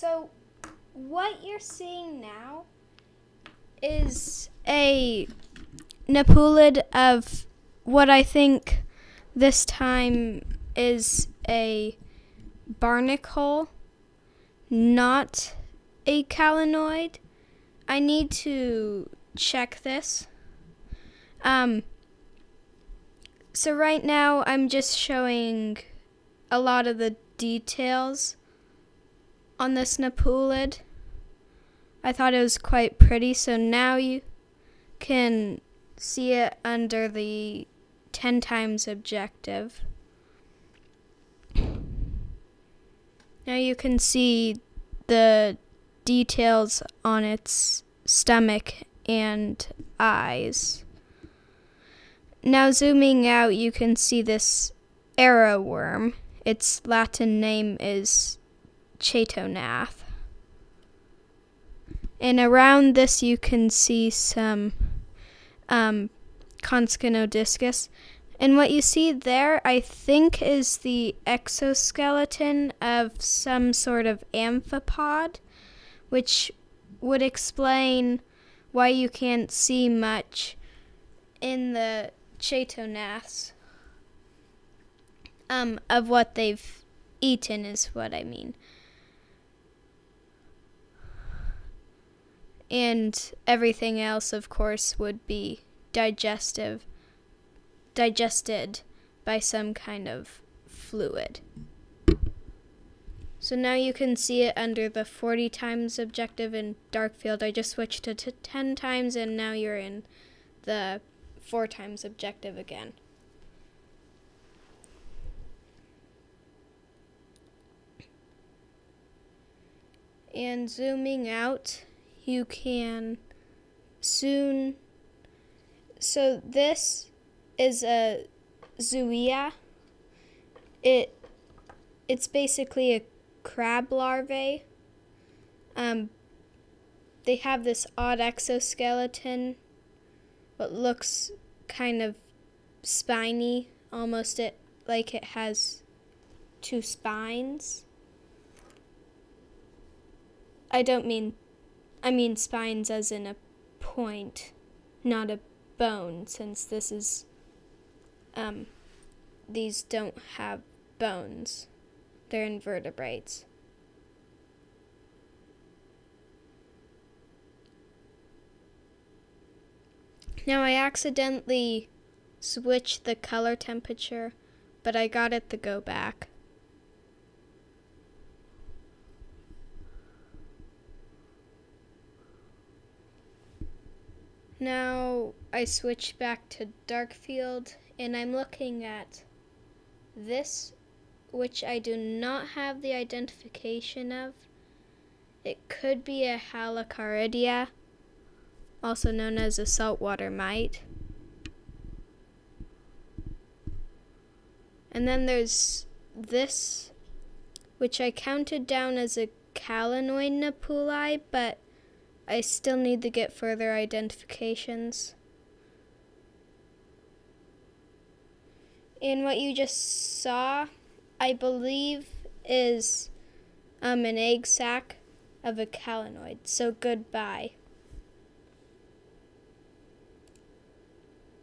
So, what you're seeing now is a Nepulid of what I think this time is a barnacle, not a calanoid. I need to check this. Um, so right now I'm just showing a lot of the details on this Nepulid. I thought it was quite pretty, so now you can see it under the 10 times objective. Now you can see the details on its stomach and eyes. Now zooming out, you can see this arrow worm. Its Latin name is Chaetognath. And around this, you can see some um, Coscinodiscus. And what you see there, I think, is the exoskeleton of some sort of amphipod, which would explain why you can't see much in the Chaetognaths um, of what they've eaten, is what I mean. And everything else, of course, would be digestive, digested by some kind of fluid. So now you can see it under the 40 times objective in dark field. I just switched to 10 times and now you're in the 4 times objective again. And zooming out, you can soon. So this is a zoea. It it's basically a crab larvae. Um, they have this odd exoskeleton, but looks kind of spiny, almost it like it has two spines. I don't mean I mean spines as in a point, not a bone, since this is, um, these don't have bones. They're invertebrates. Now I accidentally switched the color temperature, but I got it to go back. Now I switch back to dark field and I'm looking at this which I do not have the identification of. It could be a Halacaridae, also known as a saltwater mite. And then there's this, which I counted down as a calanoid nauplii, but I still need to get further identifications. And what you just saw, I believe, is um, an egg sac of a calanoid. So goodbye.